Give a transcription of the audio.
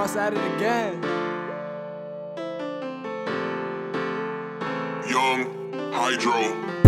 boss at it again. Young Hydro